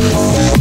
Thank